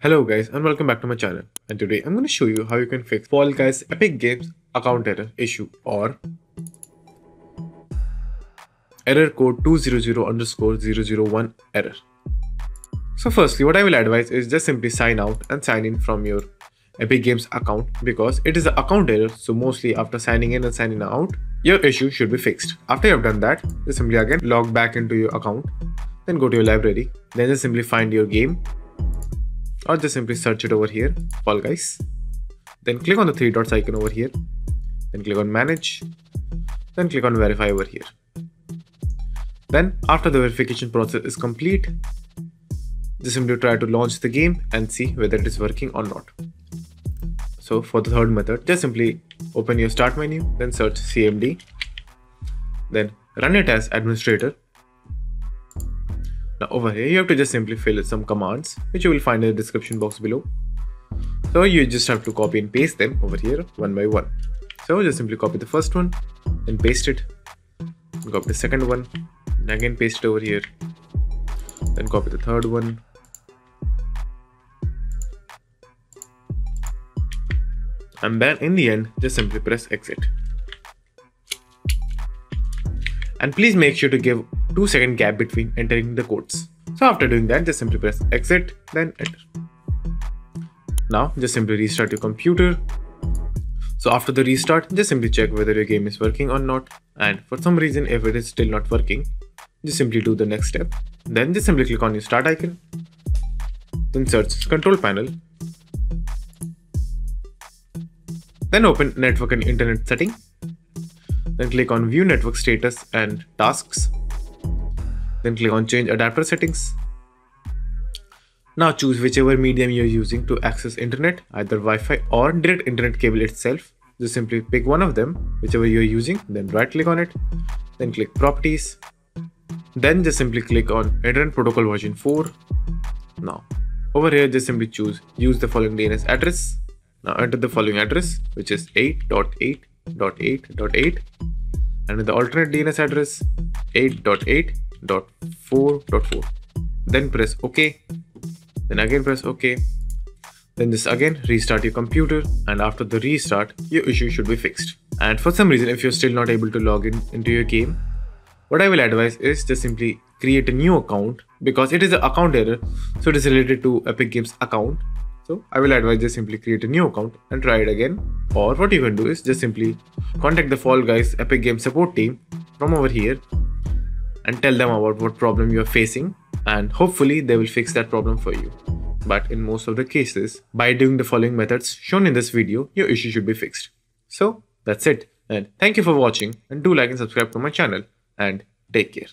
Hello guys and welcome back to my channel and today I'm going to show you how you can fix Fall Guys Epic Games account error issue or error code 200 underscore 001 error. So firstly what I will advise is just simply sign out and sign in from your Epic Games account because it is an account error so mostly after signing in and signing out your issue should be fixed. After you have done that just simply again log back into your account then go to your library then just simply find your game or just simply search it over here fall guys. Then click on the three dots icon over here. Then click on manage. Then click on verify over here. Then after the verification process is complete just simply try to launch the game and see whether it is working or not. So for the third method just simply open your start menu then search cmd then run it as administrator now over here you have to just simply fill some commands which you will find in the description box below. So you just have to copy and paste them over here one by one. So just simply copy the first one and paste it. Copy the second one and again paste it over here. Then copy the third one. And then in the end just simply press exit. And please make sure to give 2 second gap between entering the codes. So after doing that, just simply press exit, then enter. Now just simply restart your computer. So after the restart, just simply check whether your game is working or not. And for some reason, if it is still not working, just simply do the next step. Then just simply click on your start icon. Then search control panel. Then open network and internet setting. Then click on view network status and tasks. Then click on change adapter settings. Now choose whichever medium you're using to access internet, either Wi-Fi or direct internet cable itself. Just simply pick one of them, whichever you're using, then right click on it, then click properties. Then just simply click on internet protocol version 4. Now over here just simply choose use the following DNS address. Now enter the following address which is 8.8.8.8 and the alternate DNS address 8.8.4.4. then press ok. Then again press ok. Then just again restart your computer. And after the restart your issue should be fixed. And for some reason if you're still not able to log in into your game what i will advise is just simply create a new account because it is an account error. So it is related to epic games account. So i will advise just simply create a new account and try it again. Or what you can do is just simply contact the fall guys epic game support team from over here and tell them about what problem you're facing and hopefully they will fix that problem for you. But in most of the cases, by doing the following methods shown in this video, your issue should be fixed. So that's it and thank you for watching and do like and subscribe to my channel and take care.